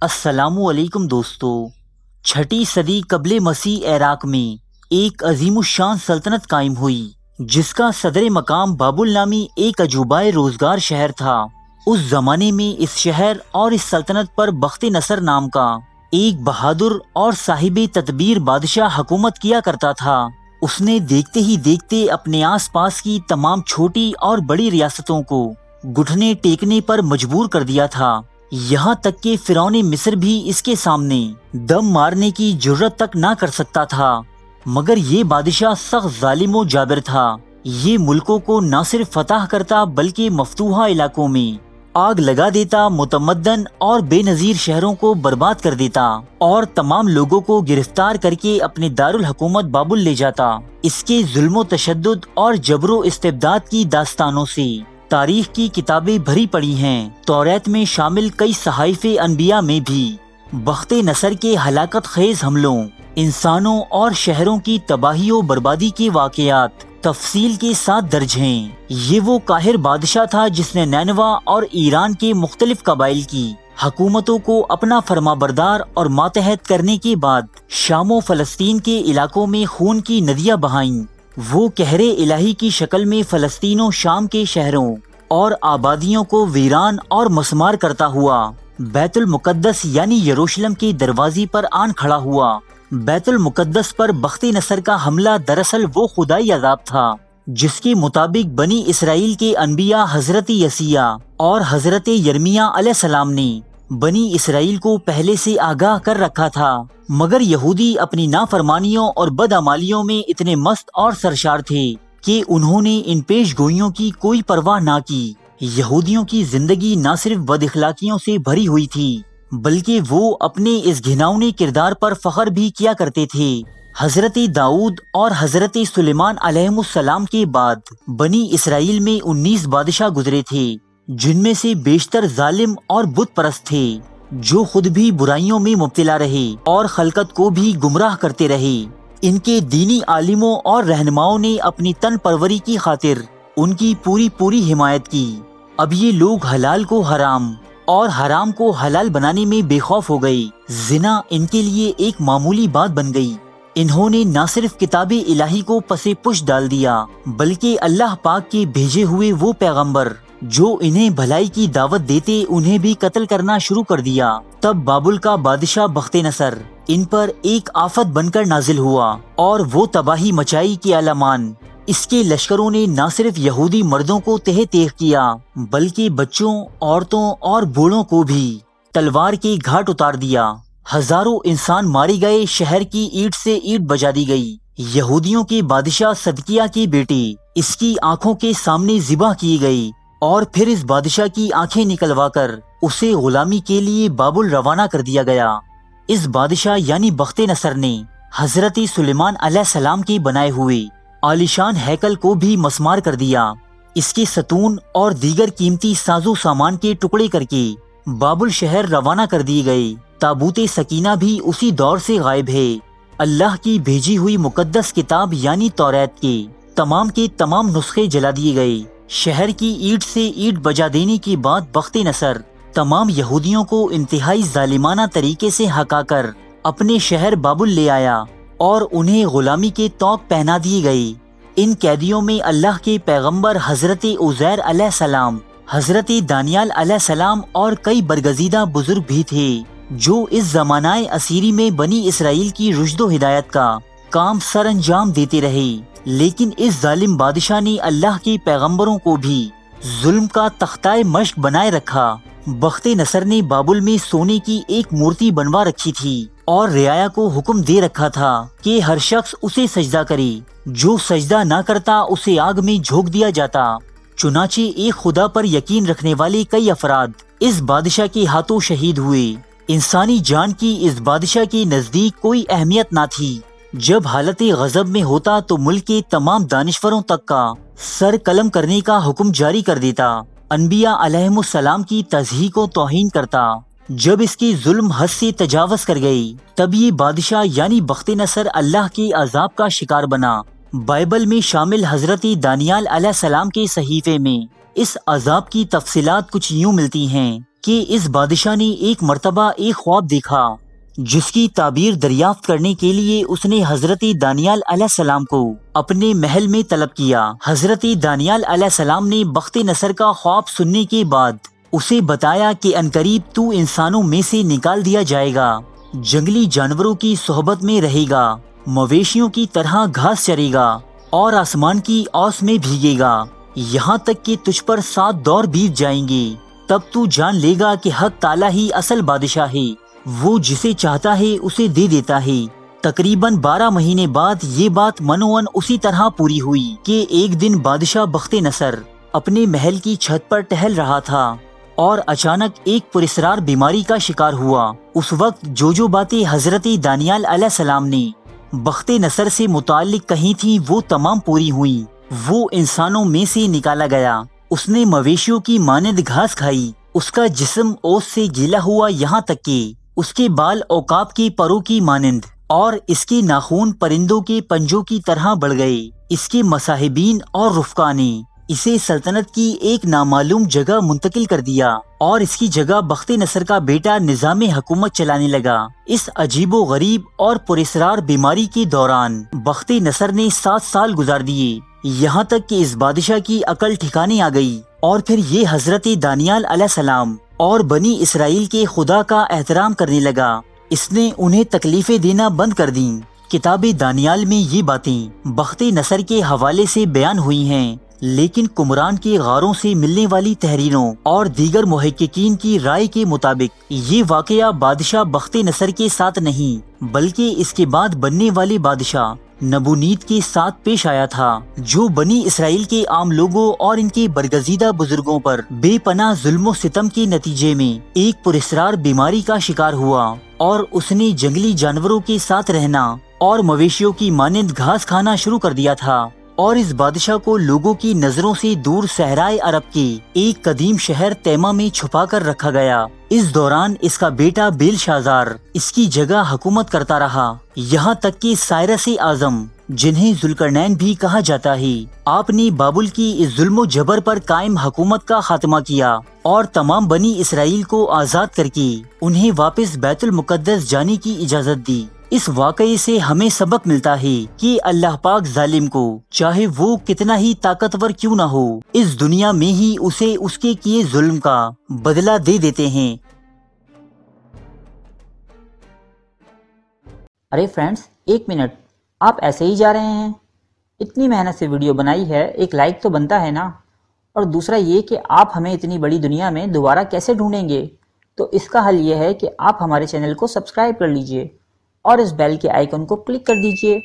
السلام علیکم دوستو۔ چھٹی صدی قبل مسیح عراق میں ایک عظیم الشان سلطنت قائم ہوئی، جس کا صدر مقام بابل نامی ایک عجوبہ روزگار شہر تھا۔ اس زمانے میں اس شہر اور اس سلطنت پر بخت نصر نام کا ایک بہادر اور صاحب تدبیر بادشاہ حکومت کیا کرتا تھا۔ اس نے دیکھتے ہی دیکھتے اپنے آس پاس کی تمام چھوٹی اور بڑی ریاستوں کو گھٹنے ٹیکنے پر مجبور کر دیا تھا۔ یہاں تک کہ فرعون مصر بھی اس کے سامنے دم مارنے کی جرت تک نہ کر سکتا تھا، مگر یہ بادشاہ سخت ظالم و جابر تھا۔ یہ ملکوں کو نہ صرف فتح کرتا بلکہ مفتوحہ علاقوں میں آگ لگا دیتا، متمدن اور بے نظیر شہروں کو برباد کر دیتا اور تمام لوگوں کو گرفتار کر کے اپنے دارالحکومت بابل لے جاتا۔ اس کے ظلم و تشدد اور جبر و استبداد کی داستانوں سے تاریخ کی کتابیں بھری پڑی ہیں۔ توریت میں شامل کئی صحائف انبیاء میں بھی۔ بخت نصر کے ہلاکت خیز حملوں، انسانوں اور شہروں کی تباہی و بربادی کے واقعات تفصیل کے ساتھ درج ہیں۔ یہ وہ قاہر بادشاہ تھا جس نے نینوا اور ایران کے مختلف قبائل کی حکومتوں کو اپنا فرما بردار اور ماتحت کرنے کے بعد شام و فلسطین کے علاقوں میں خون کی ندیاں بہائیں۔ وہ کہرے الہی کی شکل میں فلسطین و شام کے شہروں اور آبادیوں کو ویران اور مسمار کرتا ہوا، بیت المقدس یعنی یروشلم کے دروازی پر آن کھڑا ہوا۔ بیت المقدس پر بختی نصر کا حملہ دراصل وہ خدائی عذاب تھا، جس کے مطابق بنی اسرائیل کے انبیاء حضرت یسیہ اور حضرت یرمیہ علیہ السلام نے بنی اسرائیل کو پہلے سے آگاہ کر رکھا تھا۔ مگر یہودی اپنی نافرمانیوں اور بدعمالیوں میں اتنے مست اور سرشار تھے۔ کہ انہوں نے ان پیش گوئیوں کی کوئی پرواہ نہ کی۔ یہودیوں کی زندگی نہ صرف بد اخلاقیوں سے بھری ہوئی تھی، بلکہ وہ اپنے اس گھناؤنے کردار پر فخر بھی کیا کرتے تھے۔ حضرت داؤد اور حضرت سلیمان علیہ السلام کے بعد بنی اسرائیل میں انیس بادشاہ گزرے تھے، جن میں سے بیشتر ظالم اور بت پرست تھے، جو خود بھی برائیوں میں مبتلا رہے اور خلقت کو بھی گمراہ کرتے رہے۔ ان کے دینی عالموں اور رہنماؤں نے اپنی تن پروری کی خاطر ان کی پوری پوری حمایت کی۔ اب یہ لوگ حلال کو حرام اور حرام کو حلال بنانے میں بے خوف ہو گئی زنا ان کے لیے ایک معمولی بات بن گئی۔ انہوں نے نہ صرف کتاب الہی کو پسے پش ڈال دیا، بلکہ اللہ پاک کے بھیجے ہوئے وہ پیغمبر جو انہیں بھلائی کی دعوت دیتے انہیں بھی قتل کرنا شروع کر دیا۔ تب بابل کا بادشاہ بخت نصر ان پر ایک آفت بن کر نازل ہوا اور وہ تباہی مچائی کے علمان اس کے لشکروں نے نہ صرف یہودی مردوں کو تہ تیخ کیا، بلکہ بچوں، عورتوں اور بوڑھوں کو بھی تلوار کے گھاٹ اتار دیا۔ ہزاروں انسان ماری گئے، شہر کی اینٹ سے اینٹ بجا دی گئی۔ یہودیوں کے بادشاہ صدقیہ کی بیٹی اس کی آنکھوں کے سامنے ذبح کی گئی۔ اور پھر اس بادشاہ کی آنکھیں نکلوا کر اسے غلامی کے لیے بابل روانہ کر دیا گیا۔ اس بادشاہ یعنی بخت نصر نے حضرت سلیمان علیہ السلام کے بنائے ہوئے عالیشان ہیکل کو بھی مسمار کر دیا۔ اس کے ستون اور دیگر قیمتی سازو سامان کے ٹکڑے کر کے بابل شہر روانہ کر دیے گئے۔ تابوت سکینہ بھی اسی دور سے غائب ہے۔ اللہ کی بھیجی ہوئی مقدس کتاب یعنی توریت کے تمام کے تمام نسخے جلا دیے گئے۔ شہر کی اینٹ سے اینٹ بجا دینے کی بات بخت نصر تمام یہودیوں کو انتہائی ظالمانہ طریقے سے ہکا کر اپنے شہر بابل لے آیا اور انہیں غلامی کے توق پہنا دی گئی ان قیدیوں میں اللہ کے پیغمبر حضرت عزیر علیہ السلام، حضرت دانیال علیہ السلام اور کئی برگزیدہ بزرگ بھی تھے، جو اس زمانہ اسیری میں بنی اسرائیل کی رشد و ہدایت کا کام سر انجام دیتے رہے لیکن اس ظالم بادشاہ نے اللہ کے پیغمبروں کو بھی ظلم کا تختہ مشق بنائے رکھا۔ بخت نصر نے بابل میں سونے کی ایک مورتی بنوا رکھی تھی اور رعایا کو حکم دے رکھا تھا کہ ہر شخص اسے سجدہ کرے۔ جو سجدہ نہ کرتا، اسے آگ میں جھونک دیا جاتا۔ چنانچہ ایک خدا پر یقین رکھنے والے کئی افراد اس بادشاہ کے ہاتھوں شہید ہوئے۔ انسانی جان کی اس بادشاہ کے نزدیک کوئی اہمیت نہ تھی۔ جب حالت غضب میں ہوتا تو ملک کے تمام دانشوروں تک کا سر قلم کرنے کا حکم جاری کر دیتا۔ انبیاء علیہ السلام کی تزہی کو توہین کرتا۔ جب اس کی ظلم حد سے تجاوز کر گئی، تب یہ بادشاہ یعنی بخت نصر اللہ کے عذاب کا شکار بنا۔ بائبل میں شامل حضرت دانیال علیہ السلام کے صحیفے میں اس عذاب کی تفصیلات کچھ یوں ملتی ہیں کہ اس بادشاہ نے ایک مرتبہ ایک خواب دیکھا۔ جس کی تعبیر دریافت کرنے کے لیے اس نے حضرت دانیال علیہ السلام کو اپنے محل میں طلب کیا۔ حضرت دانیال علیہ السلام نے بخت نصر کا خواب سننے کے بعد اسے بتایا کہ انقریب تو انسانوں میں سے نکال دیا جائے گا، جنگلی جانوروں کی صحبت میں رہے گا، مویشیوں کی طرح گھاس چرے گا اور آسمان کی اوس میں بھیگے گا۔ یہاں تک کہ تجھ پر سات دور بیت جائیں گے، تب تو جان لے گا کہ حق تعالیٰ ہی اصل بادشاہ ہے۔ وہ جسے چاہتا ہے اسے دے دیتا ہے۔ تقریباً بارہ مہینے بعد یہ بات منوان اسی طرح پوری ہوئی کہ ایک دن بادشاہ بخت نصر اپنے محل کی چھت پر ٹہل رہا تھا اور اچانک ایک پرسرار بیماری کا شکار ہوا۔ اس وقت جو جو باتیں حضرت دانیال علیہ السلام نے بخت نصر سے متعلق کہیں تھی وہ تمام پوری ہوئی۔ وہ انسانوں میں سے نکالا گیا۔ اس نے مویشیوں کی مانند گھاس کھائی۔ اس کا جسم اوس سے گیلا ہوا یہاں تک کہ اس کے بال اوکاپ کی پرو کی مانند اور اس کے ناخون پرندوں کے پنجوں کی طرح بڑھ گئے اس کے مصاحبین اور رفقا نے اسے سلطنت کی ایک نامعلوم جگہ منتقل کر دیا اور اس کی جگہ بخت نصر کا بیٹا نظام حکومت چلانے لگا۔ اس عجیب و غریب اور پرسرار بیماری کے دوران بخت نصر نے سات سال گزار دیے۔ یہاں تک کہ اس بادشاہ کی عقل ٹھکانے آ گئی اور پھر یہ حضرت دانیال علیہ السلام اور بنی اسرائیل کے خدا کا احترام کرنے لگا۔ اس نے انہیں تکلیفیں دینا بند کر دیں۔ کتاب دانیال میں یہ باتیں بخت نصر کے حوالے سے بیان ہوئی ہیں۔ لیکن کمران کے غاروں سے ملنے والی تحریروں اور دیگر محققین کی رائے کے مطابق یہ واقعہ بادشاہ بخت نصر کے ساتھ نہیں، بلکہ اس کے بعد بننے والے بادشاہ۔ نبونیت کے ساتھ پیش آیا تھا، جو بنی اسرائیل کے عام لوگوں اور ان کے برگزیدہ بزرگوں پر بے پناہ ظلم و ستم کے نتیجے میں ایک پرسرار بیماری کا شکار ہوا اور اس نے جنگلی جانوروں کے ساتھ رہنا اور مویشیوں کی مانند گھاس کھانا شروع کر دیا تھا۔ اور اس بادشاہ کو لوگوں کی نظروں سے دور صحرائے عرب کے ایک قدیم شہر تیما میں چھپا کر رکھا گیا۔ اس دوران اس کا بیٹا بیل شازار اس کی جگہ حکومت کرتا رہا۔ یہاں تک کہ سائرس اعظم، جنہیں ذلکرنین بھی کہا جاتا ہے، آپ نے بابل کی اس ظلم و جبر پر قائم حکومت کا خاتمہ کیا اور تمام بنی اسرائیل کو آزاد کر کے انہیں واپس بیت المقدس جانے کی اجازت دی۔ اس واقعے سے ہمیں سبق ملتا ہے کہ اللہ پاک ظالم کو چاہے وہ کتنا ہی طاقتور کیوں نہ ہو، اس دنیا میں ہی اسے اس کے کیے ظلم کا بدلہ دے دیتے ہیں۔ ارے فرینڈز، ایک منٹ، آپ ایسے ہی جا رہے ہیں۔ اتنی محنت سے ویڈیو بنائی ہے، ایک لائک تو بنتا ہے نا۔ اور دوسرا یہ کہ آپ ہمیں اتنی بڑی دنیا میں دوبارہ کیسے ڈھونڈیں گے؟ تو اس کا حل یہ ہے کہ آپ ہمارے چینل کو سبسکرائب کر لیجیے۔ اور اس بیل کے آئیکن کو کلک کر دیجیے۔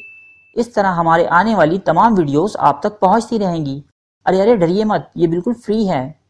اس طرح ہمارے آنے والی تمام ویڈیوز آپ تک پہنچتی رہیں گی۔ ارے ارے، ڈریے مت، یہ بالکل فری ہے۔